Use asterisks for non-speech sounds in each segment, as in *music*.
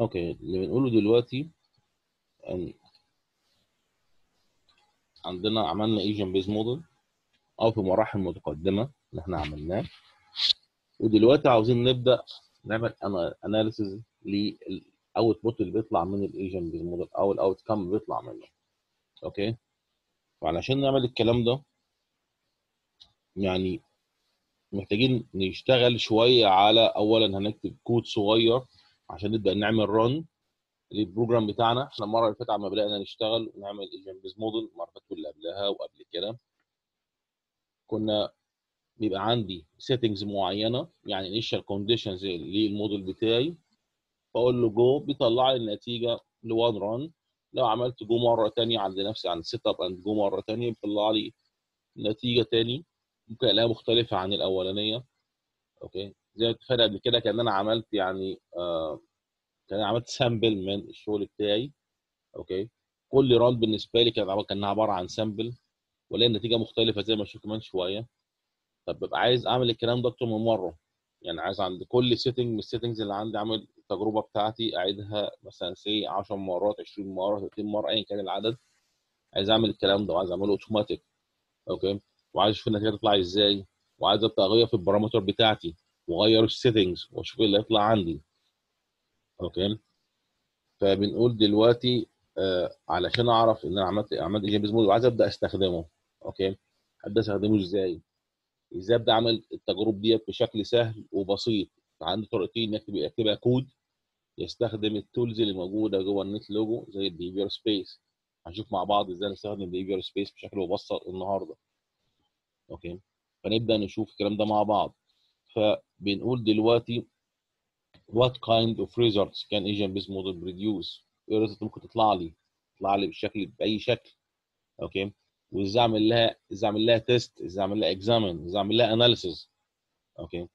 okay اللي بنقوله دلوقتي يعني عندنا عملنا agent based model أو في مراحل متقدمة اللي إحنا عملناه. ودلوقتي عاوزين نبدأ نعمل analysis لل output اللي بيطلع من ال agent based model أو ال outcome اللي بيطلع منه. okay؟ وعلشان نعمل الكلام ده يعني محتاجين نشتغل شوية على اولا هنكتب كود صغير عشان نبدأ نعمل run لل program بتاعنا. إحنا المرة اللي فاتت عم بدأنا نشتغل ونعمل agent based model المره اللي قبلها وقبل كده. كنا بيبقى عندي settings معينة يعني initial conditions لل model بتاعي. فاقول له go بيطلع لي النتيجة ل one run لو عملت جو مرة ثانية عند نفسي عند setup and go مرة ثانية بيطلع لي نتيجة ثاني ممكن ألاقيها مختلفة عن الأولانية. okay؟ زي ما اتفقنا قبل كده كأن أنا عملت يعني آه كأن عملت sample من الشغل بتاعي okay؟ كل run بالنسبة لي كانت كانها عبارة عن sample والاقي النتيجة مختلفة زي ما أشوف كمان شوية. طب ببقى عايز أعمل الكلام ده أكتر من مرة. يعني عايز عند كل setting من ال settings اللي عندي أعمل التجربة بتاعتي أعيدها مثلا سي 10 مرات 20 مرة 30 مرة ايا كان العدد. عايز أعمل الكلام ده وعايز أعمله اوتوماتيك okay؟ وعايز أشوف النتيجة تطلع إزاي وعايز أبدأ أغير في ال parameter بتاعتي. واغير ال settings واشوف اللي هيطلع عندي. okay؟ فبنقول دلوقتي آه علشان أعرف إن أنا عملت عملت agent based model وعايز أبدأ أستخدمه. okay؟ ابدا أستخدمه إزاي؟ إزاي أبدأ أعمل التجارب ديت بشكل سهل وبسيط؟ عندي طريقتين نكتب أكتبها كود يستخدم ال tools اللي موجودة جوه ال NetLogo زي ال behavior space هنشوف مع بعض إزاي نستخدم ال behavior space بشكل مبسط النهارده. okay؟ فنبدأ نشوف الكلام ده مع بعض. فبنقول دلوقتي what kind of results can agent based model produce إيه ال result ممكن تطلع لي تطلع لي بالشكل بأي شكل okay وازاي اعمل لها إزاي اعمل لها test إزاي اعمل لها examine إزاي اعمل لها analysis okay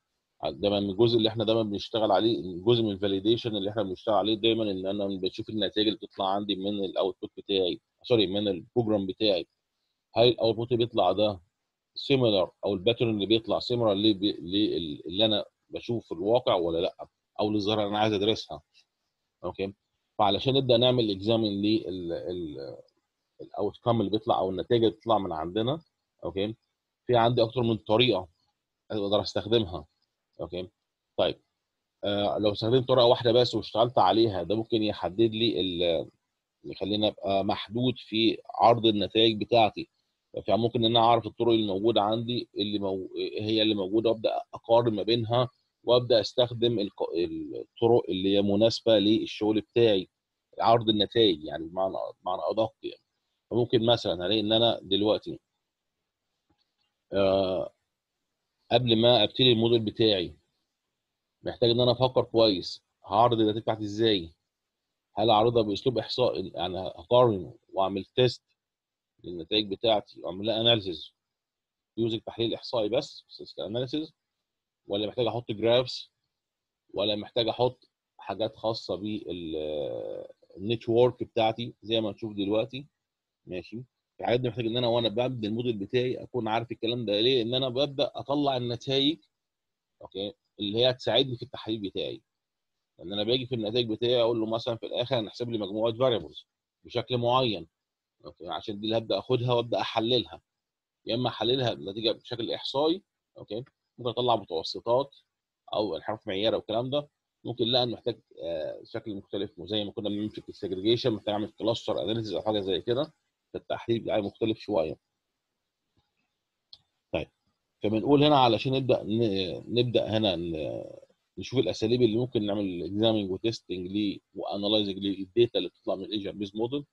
دايما الجزء اللي إحنا دايما بنشتغل عليه جزء من ال validation اللي إحنا بنشتغل عليه دايما إن أنا بشوف النتائج اللي بتطلع عندي من ال output بتاعي sorry من ال program بتاعي. هل ال output اللي بيطلع ده similar أو ال pattern اللي بيطلع similar اللي أنا بشوف في الواقع ولا لأ؟ أو للظاهره اللي أنا عايز أدرسها. okay؟ فعلشان نبدأ نعمل examine لل outcome اللي بيطلع أو النتائج اللي بتطلع من عندنا. okay؟ في عندي أكتر من طريقة أقدر أستخدمها. okay؟ طيب. آه لو استخدمت طريقة واحدة بس واشتغلت عليها ده ممكن يحدد لي يخليني أبقى محدود في عرض النتائج بتاعتي. فممكن ممكن إن أنا أعرف الطرق اللي موجودة عندي اللي مو... هي اللي موجودة وأبدأ أقارن ما بينها وأبدأ أستخدم الطرق اللي هي مناسبة للشغل بتاعي عرض النتائج يعني بمعنى بمعنى أدق يعني. فممكن مثلا ألاقي إن أنا دلوقتي آه قبل ما أبتدي الموديل بتاعي محتاج إن أنا أفكر كويس هعرض النتائج بتاعتي إزاي؟ هل أعرضها بأسلوب احصائي يعني هقارن وأعمل test للنتائج بتاعتي. واعمل لها analysis يوزك تحليل إحصائي بس analysis ولا محتاج أحط graphs ولا محتاج أحط حاجات خاصة بال network بتاعتي زي ما هنشوف دلوقتي. ماشي؟ في حاجات دي محتاج إن أنا وأنا ببدأ الموديل بتاعي أكون عارف الكلام ده ليه؟ إن أنا ببدأ أطلع النتائج okay اللي هي هتساعدني في التحليل بتاعي. لأن أنا باجي في النتائج بتاعي أقول له مثلا في الآخر أنا احسب لي مجموعة variables بشكل معين. okay؟ عشان دي اللي هبدأ أخدها وأبدأ أحللها. يا إما أحللها النتيجه بشكل إحصائي okay؟ ممكن أطلع متوسطات أو انحراف معياري والكلام ده. ممكن لأ محتاج شكل مختلف زي ما كنا بنعمل في ال segregation محتاج أعمل cluster analysis أو حاجة زي كده. فالتحليل بتاعي مختلف شوية. طيب فبنقول هنا علشان نبدأ نبدأ هنا نشوف الأساليب اللي ممكن نعمل examining و testing ليه و analyzing لل data اللي بتطلع من ال agent based model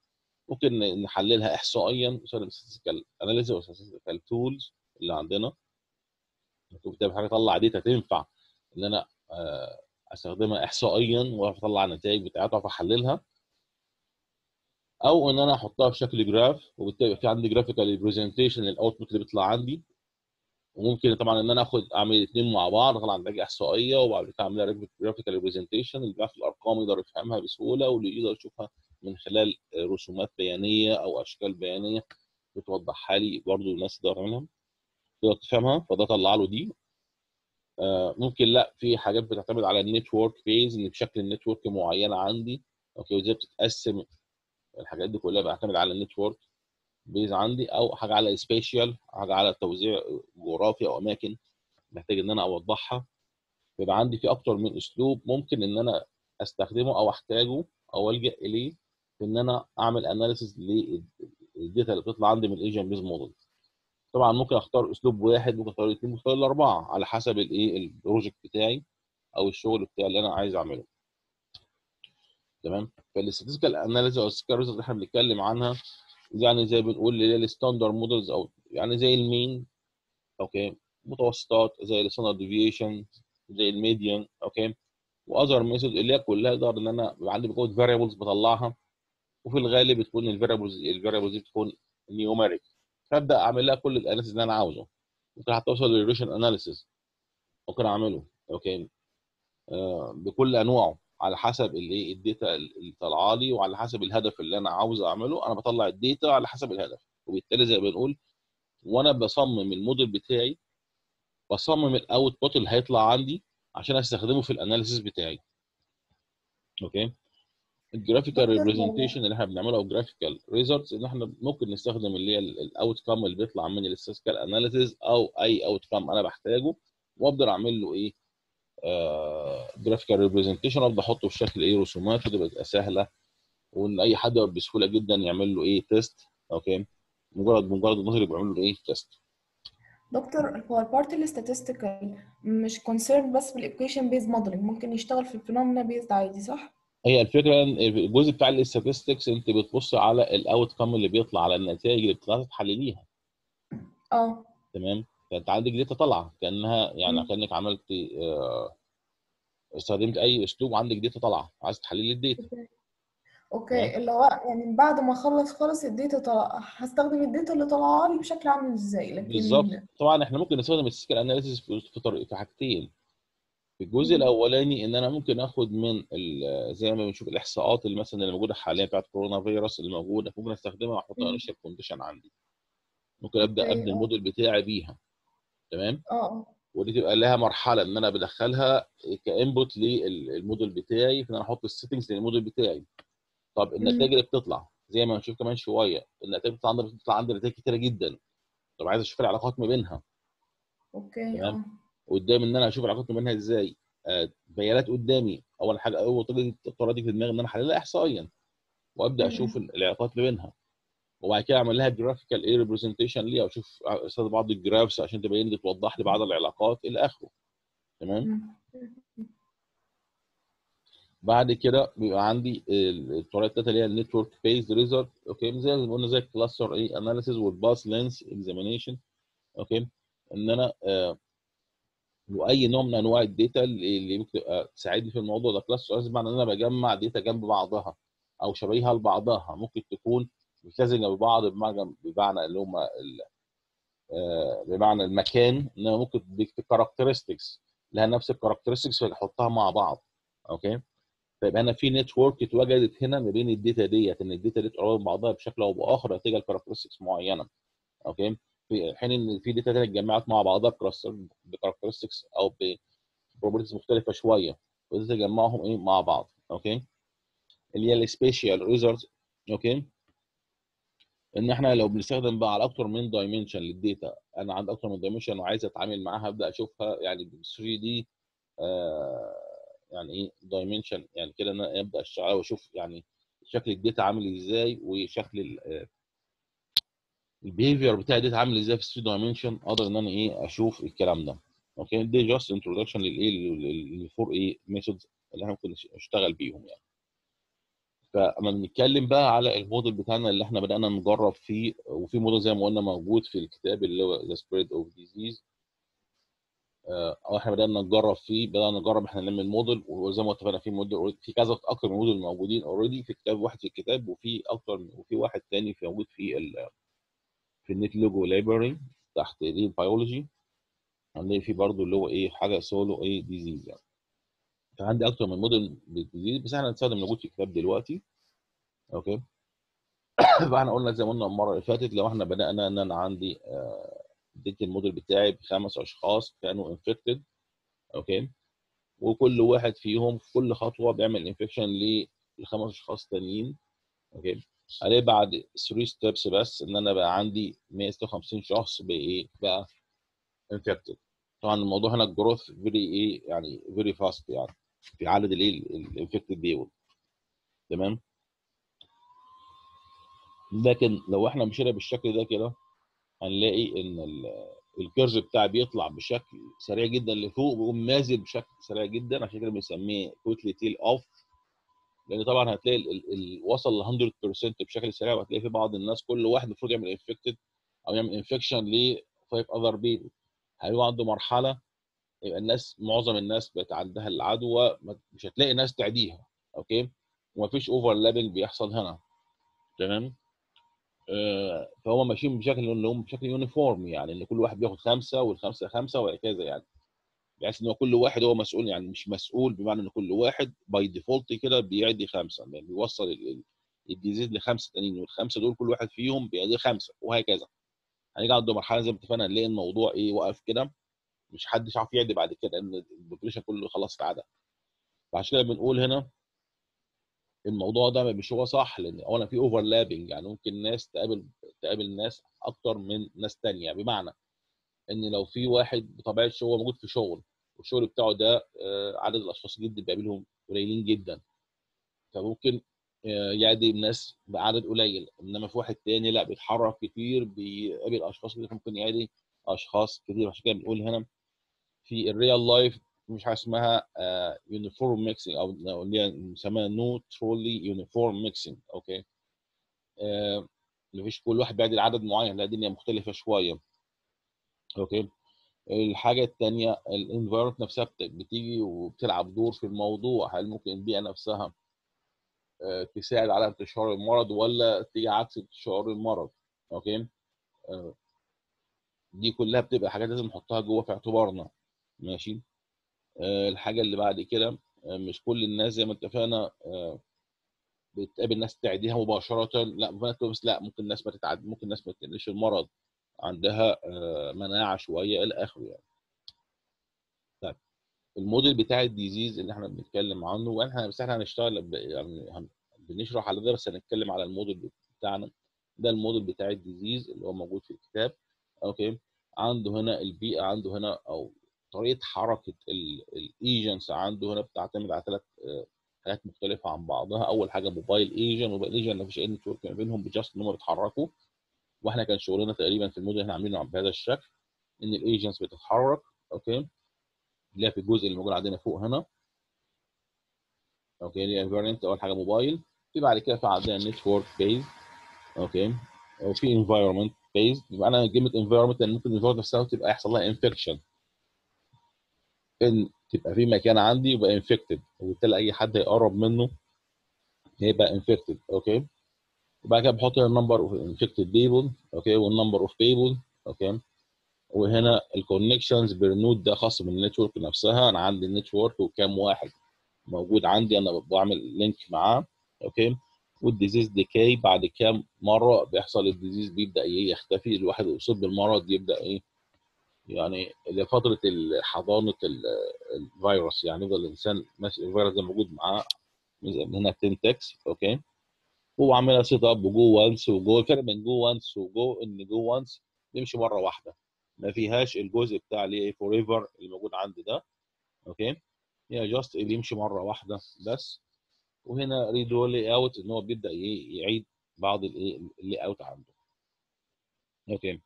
ممكن نحللها احصائيا. نستخدم statistical analysis أو tools اللي عندنا. بالتالي حاجة اطلع data تنفع إن أنا أستخدمها احصائيا وأعرف أطلع النتائج بتاعتها وأعرف أحللها. أو إن أنا أحطها في شكل graph وبالتالي في عندي graphical representation لل output اللي بيطلع عندي. وممكن طبعا إن أنا آخد أعمل الاثنين مع بعض أطلع نتائج إحصائية وبعد كده أعملها graphical representation اللي بيعرف الأرقام يقدر يفهمها بسهولة واللي يقدر يشوفها من خلال رسومات بيانية أو أشكال بيانية بتوضحها لي برضه الناس تقدر تعملها تقدر تفهمها؟ فده طلع له دي. آه، ممكن لا في حاجات بتعتمد على ال network based إن بشكل ال network معينه عندي. okay وإزاي بتتقسم الحاجات دي كلها بعتمد على ال network based عندي أو حاجة على spatial حاجة على توزيع جغرافي أو أماكن محتاج إن أنا أوضحها. بيبقى عندي في أكتر من أسلوب ممكن إن أنا أستخدمه أو أحتاجه أو ألجأ إليه. في إن أنا أعمل analysis لل data اللي بتطلع عندي من ال agent based model طبعا ممكن أختار أسلوب واحد ممكن أختار اثنين ممكن أختار الأربعة على حسب الايه ال project بتاعي أو الشغل بتاعي اللي أنا عايز أعمله. تمام؟ فال statistical analysis أو ال scores اللي إحنا بنتكلم عنها يعني زي بنقول اللي هي ال standard models أو يعني زي ال mean okay؟ متوسطات زي ال standard deviation زي ال median okay؟ و other method اللي هي كلها أقدر إن أنا عندي بكود variables بطلعها. وفي الغالب بتكون ال variables ال variables دي بتكون numeric فأبدأ أعمل لها كل ال analysis اللي أنا عاوزه. ممكن حتى أوصل لل relation analysis ممكن أعمله okay آه بكل أنواعه. على حسب الايه ال data اللي طالعة لي وعلى حسب الهدف اللي أنا عاوز أعمله أنا بطلع ال data على حسب الهدف. وبالتالي زي ما بنقول وأنا بصمم الموديل بتاعي بصمم ال output اللي هيطلع عندي عشان أستخدمه في ال analysis بتاعي. okay ال graphical representation اللي إحنا بنعمله أو graphical results إن إحنا ممكن نستخدم اللي هي ال outcome اللي بيطلع من ال statistical analysis أو أي outcome أنا بحتاجه وأفضل أعمل له إيه؟ graphical representation وافضل أحطه في شكل إيه؟ رسومات وتبقى تبقى سهلة وإن أي حد بسهولة جدا يعمل له إيه؟ test okay؟ مجرد مجرد النظر يبقى يعمل له إيه؟ test دكتور هو ال part ال statistical مش concern بس بال equation based modeling ممكن يشتغل في ال phenomena based عادي صح؟ هي الفكرة إن الجزء بتاع ال statistics أنت بتبص على ال outcome اللي بيطلع على النتائج اللي بتطلع تحلليها. آه. تمام؟ فأنت عندك data طالعة كأنها يعني. كأنك عملت آه، استخدمت أي أسلوب وعندك data طالعة عايز تحليل ال data. okay. اللي هو يعني بعد ما أخلص خالص ال data طلع هستخدم ال data اللي طالعة لي بشكل عامل إزاي؟ لكن بالظبط. طبعا إحنا ممكن نستخدم ال statistical analysis في طريق في حاجتين. الجزء. الأولاني إن أنا ممكن آخد من ال- زي ما بنشوف الإحصاءات اللي مثلا اللي موجودة حاليا بتاعت كورونا فيروس اللي موجودة ممكن أستخدمها وأحطها. initial condition عندي. ممكن أبدأ okay أبني آه. الموديل بتاعي بيها. تمام؟ آه. ودي تبقى لها مرحلة إن أنا بدخلها ك input لل model بتاعي في إن أنا أحط ال settings لل model بتاعي. طب النتائج. اللي بتطلع زي ما هنشوف كمان شوية النتائج بتطلع عندي بتطلع عندي نتائج كتيرة جدا. طب عايز أشوف العلاقات ما بينها. okay تمام؟ قدامي إن أنا أشوف العلاقات ما بينها إزاي. آه، بيانات قدامي. أول حاجة أول طريقة الطريقة دي في دماغي إن أنا أحللها احصائيا. وأبدأ أشوف. العلاقات ما بينها. وبعد كده أعمل لها graphical إيه representation ليها وأشوف استخدم بعض ال graphs عشان تبين لي توضح لي بعض العلاقات إلى آخره. تمام. بعد كده بيبقى عندي ال- الطريقة الثالثه اللي هي ال network based result okay؟ زي ما قلنا زي ال cluster إيه analysis وال path length examination okay؟ إن أنا آه وأي نوع من أنواع ال data اللي ممكن تساعدني في الموضوع ده. cluster لازم إن أنا بجمع data جنب بعضها أو شبيهة لبعضها. ممكن تكون متلازمه ببعض بمعنى بمعنى اللي هم آه، بمعنى المكان. إنها ممكن تديك characteristics لها نفس ال characteristics فاحطها مع بعض. okay؟ فيبقى أنا في network اتوجدت هنا ما بين ال data ديت إن ال data دي تقرب من بعضها بشكل أو بآخر نتيجة ل characteristics معينة. okay؟ في حين إن في data تانية اتجمعت مع بعضها ب characteristics أو properties مختلفة شوية ودي تجمعهم إيه؟ مع بعض okay؟ اللي هي ال spatial results okay؟ إن إحنا لو بنستخدم بقى على أكتر من dimension لل data أنا عندي أكتر من dimension وعايز أتعامل معاها أبدأ أشوفها يعني ب 3D يعني إيه؟ dimension يعني كده أنا أبدأ أشتغل وأشوف يعني شكل ال data عامل إزاي وشكل ال behavior بتاع ال data عامل إزاي في 3 dimension أقدر ان أنا إيه أشوف الكلام ده okay دي just introduction للايه لل four إيه methods اللي إحنا ممكن نشتغل بيهم يعني فاما بنتكلم بقى على الموديل بتاعنا اللي إحنا بدانا نجرب فيه وفي موديل زي ما قلنا موجود في الكتاب اللي هو the spread of disease إحنا بدانا نجرب فيه بدانا نجرب إحنا نعمل موديل وزي ما اتفقنا في موديل في كذا أكتر من موديل موجودين already في كتاب واحد في الكتاب وفي أكتر وفي واحد تاني في موجود في في ال NetLogo library تحت دي البيولوجي عندي في برضه اللي هو إيه حاجة سولو إيه disease يعني. فعندي أكتر من model disease بس إحنا هنستخدم موجود في الكتاب دلوقتي. okay؟ *coughs* فاحنا قلنا زي ما قلنا المرة اللي فاتت لو إحنا بدأنا إن أنا عندي اديت الموديل بتاعي بخمس أشخاص كانوا infected okay؟ وكل واحد فيهم في كل خطوة بيعمل infection لخمس أشخاص تانيين. okay؟ عليه بعد 3 steps بس إن أنا بقى عندي 156 شخص بإيه بقى infected طبعا الموضوع هنا ال growth very إيه يعني very fast يعني في عدد الإيه ال infected ديول تمام؟ لكن لو إحنا مشينا بالشكل ده كده هنلاقي إن ال curve بتاعي بيطلع بشكل سريع جدا لفوق ويقوم نازل بشكل سريع جدا عشان كده بنسميه كوتلي tail of لأن طبعا هتلاقي ال ال وصل ل 100% بشكل سريع وهتلاقي في بعض الناس كل واحد المفروض يعمل infected أو يعمل infection ل 5 other people هيبقى عنده مرحلة يبقى الناس معظم الناس بقت عندها العدوى مش هتلاقي ناس تعديها okay؟ ومفيش overlapping بيحصل هنا. تمام؟ آه فهم ماشيين بشكل ان هم بشكل uniform يعني إن كل واحد بياخد خمسة والخمسة خمسة وهكذا يعني. بحيث إن هو كل واحد هو مسؤول يعني مش مسؤول بمعنى إن كل واحد by default كده بيعدي خمسة يعني بيوصل ال disease لخمسة تانيين والخمسة دول كل واحد فيهم بيعدي خمسة وهكذا. هنيجي عند مرحلة زي ما اتفقنا نلاقي الموضوع إيه وقف كده مش حدش عارف يعدي بعد كده لأن ال population كله خلاص اتعدى. فعشان كده بنقول هنا الموضوع ده مش هو صح لأن اولا في overlapping يعني ممكن ناس تقابل تقابل ناس أكتر من ناس تانية. بمعنى إن لو في واحد بطبيعة الشغل موجود في شغل والشغل بتاعه ده عدد الأشخاص جدا بيقابلهم قليلين جدا. فممكن يعدي الناس بعدد قليل. إنما في واحد تاني لا بيتحرك كتير بيقابل أشخاص كتير. ممكن يعدي أشخاص كتير عشان كده بنقول هنا في ال real life مش حاجة اسمها uniform mixing أو اللي بنسميها no truly uniform mixing okay؟ آه مفيش كل واحد بيعدي عدد معين لا الدنيا مختلفة شوية. okay؟ الحاجة الثانية ال environment نفسها بتيجي وبتلعب دور في الموضوع. هل ممكن البيئة نفسها آه تساعد على انتشار المرض ولا تيجي عكس انتشار المرض؟ okay؟ آه دي كلها بتبقى حاجات لازم نحطها جوه في اعتبارنا. ماشي؟ الحاجة اللي بعد كده مش كل الناس زي ما اتفقنا بتقابل ناس تعديها مباشرة. لا لا ممكن الناس ما تتعدي ممكن الناس ما تنقلش المرض. عندها مناعة شوية إلى آخره يعني. طيب الموديل بتاع ال disease اللي إحنا بنتكلم عنه وإحنا بس إحنا هنشتغل يعني بنشرح على ده بس هنتكلم على الموديل بتاعنا. ده الموديل بتاع ال disease اللي هو موجود في الكتاب. okay؟ عنده هنا البيئة عنده هنا أو طريقة حركة ال agents عنده هنا بتعتمد على ثلاث حاجات مختلفة عن بعضها. أول حاجة mobile agent mobile agent مفيش أي network ما بينهم ب just إن هم بيتحركوا. وإحنا كان شغلنا تقريبا في الموديل إحنا عاملينه بهذا الشكل إن ال agents بتتحرك okay؟ اللي هي في الجزء اللي موجود عندنا فوق هنا. okay؟ اللي هي environment أول حاجة موبايل في بعد كده في عندنا network based okay؟ وفي environment based يبقى أنا كلمة environment ممكن ال environment نفسها تبقى يحصل لها infection إن تبقى في مكان عندي يبقى infected وبالتالي أي حد هيقرب منه هيبقى infected okay؟ وبعد كده بحط ال number of infected people okay؟ وال number of people okay؟ وهنا ال connections بال node ده خاص بال network نفسها. أنا عندي ال network وكام واحد موجود عندي أنا بعمل link معاه okay؟ وال disease decay بعد كام مرة بيحصل ال disease بيبدأ إيه يختفي الواحد يصيب بالمرض يبدأ إيه؟ يعني لفتره حضانة الفيروس يعني يفضل الإنسان ماشي الفيروس ده موجود معاه من هنا 10 ticks okay؟ هو عاملها setup go once و go الفرق بين go once و go إن go once بيمشي مرة واحدة. ما فيهاش الجزء بتاع اللي forever اللي موجود عندي ده. okay؟ هي just اللي يمشي مرة واحدة بس. وهنا redo layout إن هو بيبدأ يعيد بعض الايه ال layout عنده. okay؟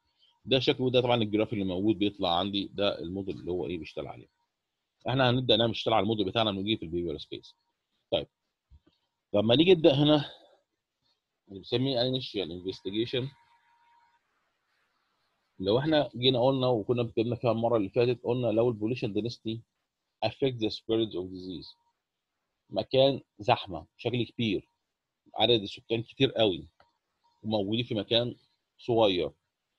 ده شكله ده طبعا ال graph اللي موجود بيطلع عندي ده الموديل اللي هو إيه بيشتغل عليه. إحنا هنبدأ نعمل نشتغل على الموديل بتاعنا نجي في ال paper space طيب. لما نيجي نبدأ هنا اللي بنسميه initial investigation لو إحنا جينا قلنا وكنا اتكلمنا فيها المرة اللي فاتت قلنا لو ال population density affect the spread of disease. مكان زحمة بشكل كبير. عدد السكان كتير قوي. وموجودين في مكان صغير.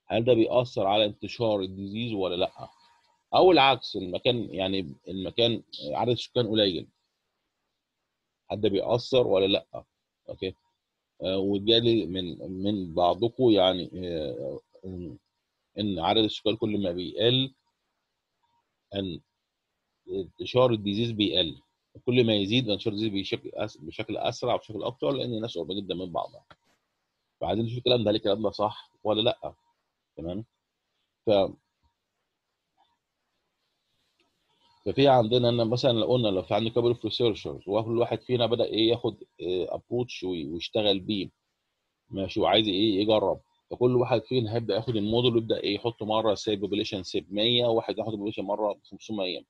هل ده بيأثر على انتشار ال disease ولا لأ؟ أو العكس المكان يعني المكان عدد السكان قليل. هل ده بيأثر ولا لأ؟ okay. وجالي من من بعضكم يعني آه إن عدد السكان كل ما بيقل إن انتشار ال disease بيقل. كل ما يزيد انتشار ال disease بشكل أسرع وبشكل أكتر لأن الناس قريبة جدا من بعضها. فعايزين نشوف الكلام ده هل الكلام ده صح ولا لأ؟ تمام؟ ف ففي عندنا إن مثلا لو قلنا لو في عندنا couple of researchers وكل واحد فينا بدأ إيه ياخد approach ويشتغل بيه. ماشي وعايز إيه يجرب. فكل واحد فينا هيبدأ ياخد الموديل ويبدأ إيه يحط مرة say population say 100 وواحد ياخد population مرة 500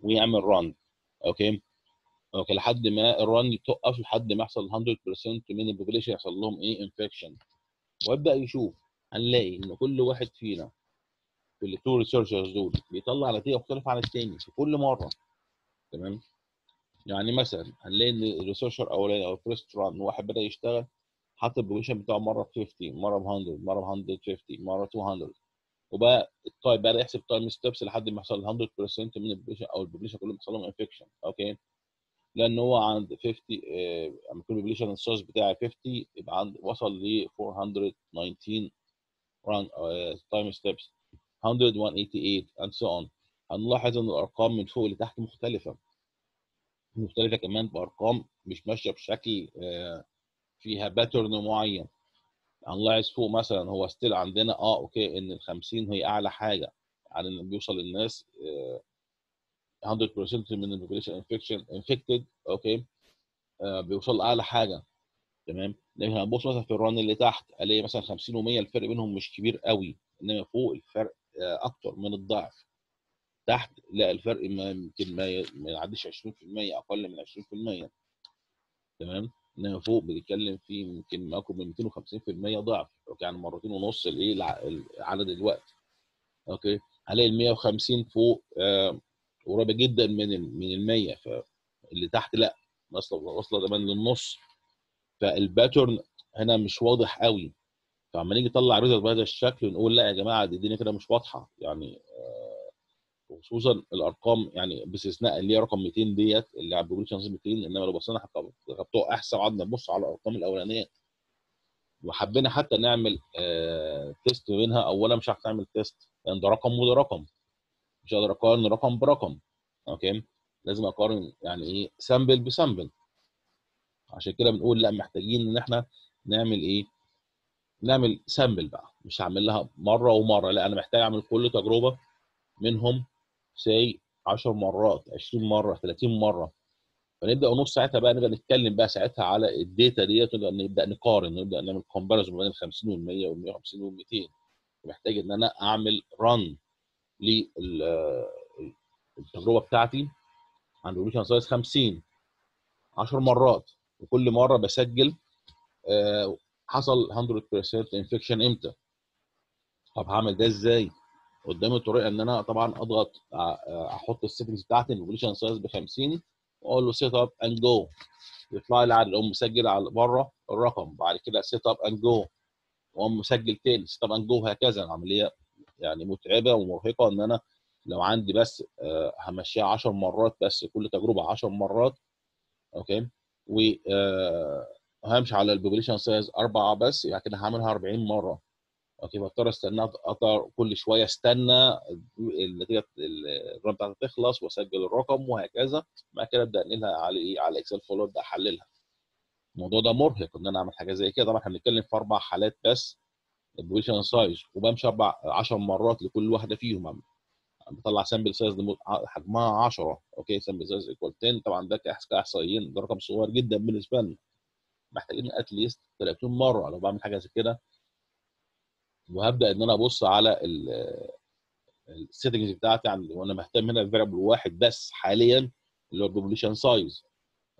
ويعمل run okay؟ okay لحد ما ال run توقف لحد ما يحصل 100% من ال population يحصل لهم إيه infection ويبدأ يشوف هنلاقي إن كل واحد فينا في ال two researchers دول بيطلع نتيجة مختلفة عن الثاني في كل مرة. تمام؟ يعني مثلا هنلاقي إن ال researcher الأولاني أو ال first run واحد بدأ يشتغل حط البوزيشن بتاعه مرة ب 50 مرة ب 100 مرة ب 150 مرة 200 وبقى ال time بقى يحسب time steps لحد ما يحصل 100% من ال position أو ال population كلهم يحصل لهم infection okay؟ لأن هو عند 50 لما يكون ال population ال source بتاعي 50 يبقى عند وصل ل 419 run time steps 100 188 and so on. هنلاحظ إن الأرقام من فوق لتحت مختلفة. مختلفة كمان بأرقام مش ماشية بشكل فيها pattern معين. هنلاحظ فوق مثلا هو still عندنا آه okay إن ال 50 هي أعلى حاجة يعني ان بيوصل للناس 100% من ال population infection infected okay آه بيوصل لأعلى حاجة. تمام؟ لكن هنبص مثلا في ال run اللي تحت ألاقي مثلا 50 و100 الفرق بينهم مش كبير قوي. إنما فوق الفرق آه أكتر من الضعف. تحت لا الفرق يمكن ما ما يعديش 20% أقل من 20% تمام؟ إنما فوق بنتكلم في يمكن ما يقرب من 250% ضعف. يعني مرتين ونص الايه عدد الوقت. okay؟ هلاقي ال 150 فوق آه قريبة جدا من من ال 100 فاللي تحت لا. واصلة واصلة كمان للنص. فال pattern هنا مش واضح قوي. فلما نيجي نطلع result بهذا الشكل نقول لا يا جماعة دي الدنيا كده مش واضحة يعني خصوصا الأرقام يعني باستثناء اللي هي رقم 200 ديت اللي على population 200 إنما لو بصينا بتوع أحسن قعدنا نبص على الأرقام الأولانية وحبينا حتى نعمل آه test بينها اولا مش هعرف نعمل test لأن ده رقم وده رقم مش هقدر أقارن رقم برقم okay؟ لازم أقارن يعني إيه sample ب sample عشان كده بنقول لا محتاجين إن إحنا نعمل إيه؟ نعمل sample بقى. مش هعمل لها مرة ومرة. لا أنا محتاج أعمل كل تجربة منهم say 10 مرات 20 مرة 30 مرة. فنبدأ ونص ساعتها بقى نبدأ نتكلم بقى ساعتها على ال data ديت نبدأ نقارن نبدا نعمل comparison بين ال 50 وال 100 وال 150 وال 200 محتاج إن أنا أعمل run للتجربه بتاعتي. عند population size 50 10 مرات. وكل مرة بسجل حصل 100% infection إمتى؟ طب هعمل ده إزاي؟ قدامي الطريقة إن أنا طبعا أضغط أحط ال settings بتاعتي ال population size ب 50 وأقول له setup and go يطلع لي عدد اقوم مسجل على بره الرقم بعد كده setup and go وأقوم مسجل تاني setup and go وهكذا العملية يعني متعبة ومرهقة إن أنا لو عندي بس همشيها 10 مرات بس كل تجربة 10 مرات okay؟ و همشي على ال population size أربعة بس يعني كده هعملها 40 مرة. okay بضطر استنى أقدر كل شوية استنى النتيجه الرقم بتاعتي تخلص وأسجل الرقم وهكذا. بعد كده أبدأ انقلها على إيه؟ على Excel file ابدا أحللها. الموضوع ده مرهق إن أنا أعمل حاجة زي كده. طبعا إحنا بنتكلم في أربع حالات بس ال population size. وبمشي أربع 10 مرات لكل واحدة فيهم. بطلع sample size حجمها 10 okay sample size equal 10 طبعا ده كأحصائيين ده رقم صغير جدا بالنسبة لنا. محتاجين at least 30 مرة. لو بعمل حاجة زي كده وهبدأ إن أنا أبص على ال settings بتاعتي عن وأنا مهتم هنا ب variable واحد بس حاليا اللي هو ال population size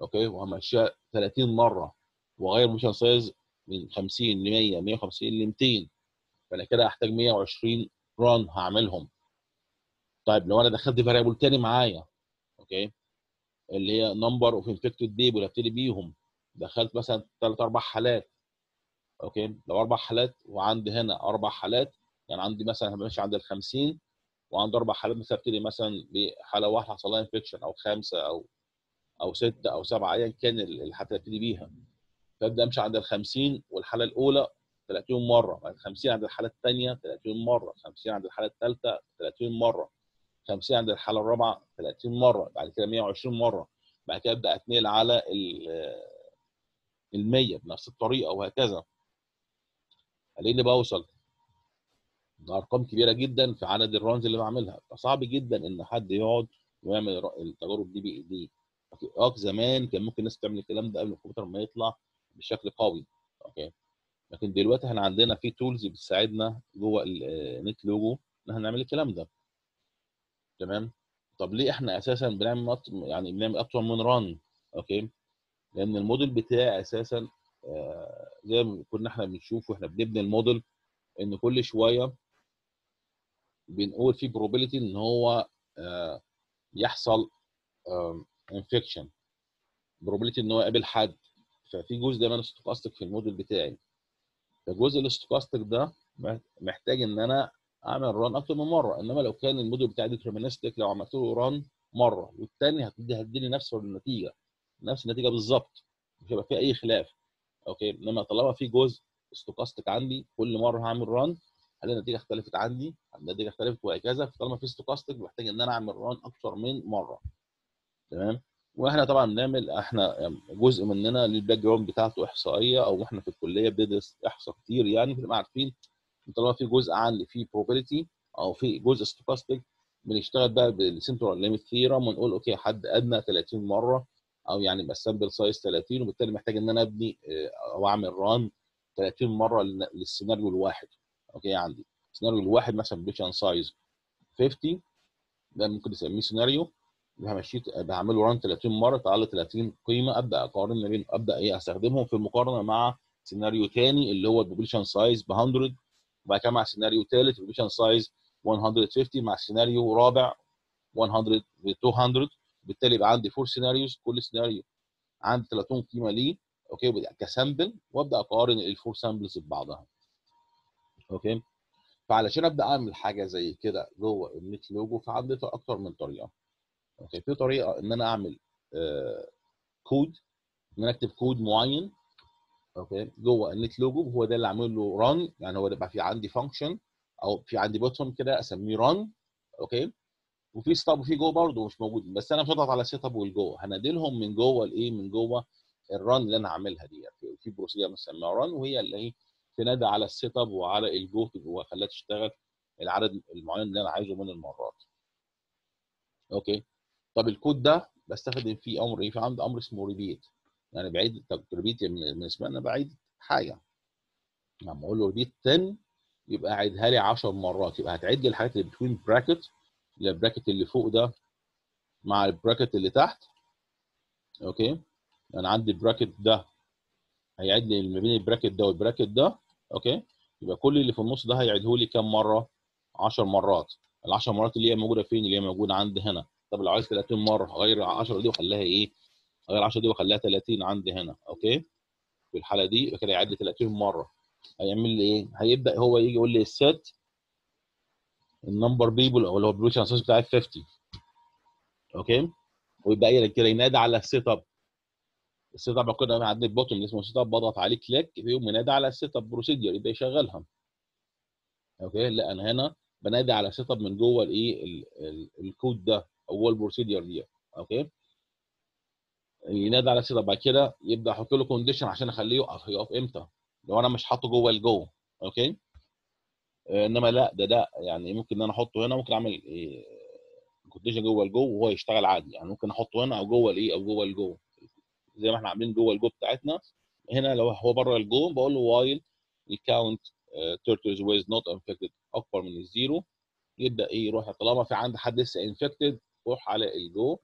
okay؟ وهمشيها 30 مرة وأغير ال population size من 50 ل 100 150 ل 200 فأنا كده هحتاج 120 run هعملهم. طيب لو أنا دخلت variable تاني معايا okay؟ اللي هي number of infected people أبتدي بيهم. دخلت مثلا ثلاث أربع حالات okay؟ لو أربع حالات وعندي هنا أربع حالات يعني عندي مثلا ماشي عند ال 50 وعندي أربع حالات مثلا أبتدي مثلا بحالة واحدة حصل لها infection أو خمسة أو أو ستة أو سبعة ايا كان اللي ابتدي بيها. فأبدأ أمشي عند ال 50 والحالة الأولى 30 مرة بعد 50 عند الحالة الثانية 30 مرة 50 عند الحالة الثالثه 30 مرة 50 عند الحالة الرابعة 30 مرة بعد كده 120 مرة بعد كده أبدأ أتنقل على ال 100 بنفس الطريقة وهكذا. لاني بوصل لارقام كبيرة جدا في عدد ال runs اللي بعملها. فصعب جدا إن حد يقعد ويعمل التجارب دي بايديه آه زمان كان ممكن الناس تعمل الكلام ده قبل الكمبيوتر ما يطلع بشكل قوي. okay؟ لكن دلوقتي إحنا عندنا في tools بتساعدنا جوه ال NetLogo إن إحنا نعمل الكلام ده. تمام؟ طب ليه إحنا أساسا بنعمل يعني بنعمل أكتر من run okay؟ لأن الموديل بتاعي أساسا آه زي ما كنا إحنا بنشوف وإحنا بنبني الموديل إن كل شوية بنقول في probability إن هو آه يحصل infection probability إن هو يقابل حد. ففي جزء دايما stochastic في الموديل بتاعي. فالجزء ال stochastic ده محتاج إن أنا أعمل run أكتر من مرة. إنما لو كان الموديل بتاعي deterministic لو عملت له run مرة والثاني هتدي هتديني نفس النتيجة. نفس النتيجة بالظبط. مش هيبقى فيها أي خلاف. okay؟ انما طالما في جزء stochastic عندي كل مرة هعمل run هل النتيجة اختلفت عندي؟ النتيجة اختلفت؟ وهكذا. فطالما في stochastic محتاج إن أنا أعمل run أكتر من مرة. تمام؟ وإحنا طبعا بنعمل إحنا جزء مننا لل background بتاعته إحصائية أو إحنا في الكلية بندرس إحصاء كتير يعني بنبقى عارفين طالما في جزء عندي فيه probability أو في جزء stochastic بنشتغل بقى بال central limit theorem ونقول okay حد أدنى 30 مرة أو يعني ال sample size 30 وبالتالي محتاج إن أنا أبني أو أعمل run 30 مرة للسيناريو الواحد. okay عندي السيناريو الواحد مثلا population size 50 ده ممكن نسميه سيناريو همشيه بعمله run 30 مرة طلع لي 30 قيمة أبدأ أقارن بين أبدأ إيه أستخدمهم في المقارنة مع سيناريو ثاني اللي هو ال population size ب 100 وبعد كده مع سيناريو ثالث ال population size 150 مع سيناريو رابع 100 ب 200 بالتالي يبقى عندي four scenarios كل سيناريو عندي 30 قيمة ليه. okay؟ ك sample وأبدأ أقارن ال four samples ببعضها. okay؟ فعلشان أبدأ أعمل حاجة زي كده جوه ال NetLogo فعندي أكتر من طريقة. okay؟ في طريقة إن أنا أعمل آه كود إن أنا أكتب كود معين. okay؟ جوه ال NetLogo هو ده اللي عامل له run يعني هو يبقى في عندي function أو في عندي button كده أسميه run okay؟ وفي setup وفي جوه برضه مش موجود. بس أنا مش هضغط على setup وال go. هنادلهم من جوه الايه من جوه ال run اللي أنا عاملها دي. يعني في procedure بنسميها run وهي اللي هي تنادى على ال setup وعلى الجو وخليها تشتغل العدد المعين اللي أنا عايزه من المرات. okay؟ طب الكود ده بستخدم فيه أمر إيه؟ في عندي أمر اسمه repeat يعني بعيد طب repeat من اسمها أنا بعيد حاجة. لما أقول له repeat 10 يبقى يعيدها لي 10 مرات. يبقى هتعيد لي الحاجات اللي between bracket ال bracket اللي فوق ده مع ال bracket اللي تحت. okay؟ أنا عندي ال bracket ده هيعيد لي ما بين ال bracket ده وال bracket ده. okay؟ يبقى كل اللي في النص ده هيعيده لي كام مرة؟ 10 مرات. ال 10 مرات اللي هي موجودة فين؟ اللي هي موجودة عندي هنا. طب لو عايز 30 مرة هغير 10 دي واخليها إيه؟ هغير 10 دي واخليها 30 عندي هنا. okay؟ في الحالة دي كده يعيد لي 30 مرة. هيعمل لي إيه؟ هيبدأ هو يجي يقول لي ال set ال number people أو اللي هو ال population size بتاعي 50 okay؟ ويبدا قايل كده ينادي على ال setup ال setup كده عندي ال button اللي اسمه setup بضغط عليه click يقوم ينادي على ال setup procedure يبدا يشغلها. okay؟ لا أنا هنا بنادي على setup من جوه الايه الكود ده أو جوه ال procedure دي. okay؟ ينادي على ال setup بعد كده يبدأ أحط له condition عشان أخليه يقف. يقف إمتى؟ لو أنا مش حاطه جوه ال go okay؟ انما لا ده ده يعني ممكن إن أنا أحطه هنا ممكن أعمل إيه condition جوه ال go وهو يشتغل عادي يعني ممكن أحطه هنا أو جوه الايه أو جوه الجو. زي ما إحنا عاملين جوه الجو بتاعتنا هنا لو هو بره الجو بقول له while ال count turtles with not infected أكبر من ال zero. يبدأ إيه يروح طالما في عند حد لسه infected روح على ال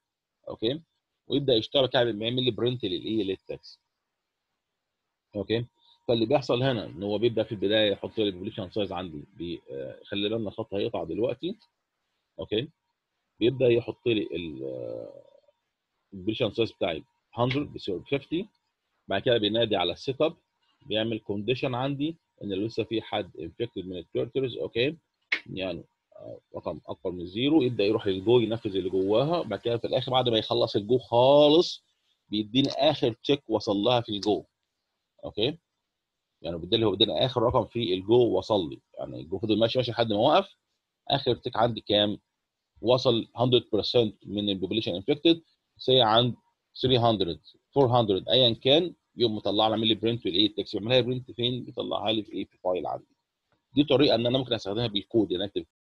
go okay؟ ويبدأ يشتغل كده يعمل لي print للايه لل text okay؟ فاللي بيحصل هنا إن هو بيبدأ في البداية يحط لي ال population size عندي خلي بالنا الخط هيقطع دلوقتي. okay؟ بيبدأ يحط لي ال population size بتاعي 100 بيساوي 50 بعد كده بينادي على ال setup بيعمل condition عندي إن لسه في حد infected من ال turtles okay؟ يعني رقم أكبر من zero يبدأ يروح للجو ينفذ اللي جواها. بعد كده في الآخر بعد ما يخلص الجو خالص بيديني آخر tick وصل لها في ال go okay؟ يعني بالتالي هو بيدينا آخر رقم في الجو وصل لي. يعني الجو فضل ماشي ماشي لحد ما وقف. آخر tick عندي كام؟ وصل 100% من ال population infected سي عند 300 400 ايا كان يوم مطلع لي لي print والايه ال text بيعملها print فين؟ بيطلعها لي في إيه في file عندي. دي طريقة إن أنا ممكن أستخدمها بالكود يعني أكتب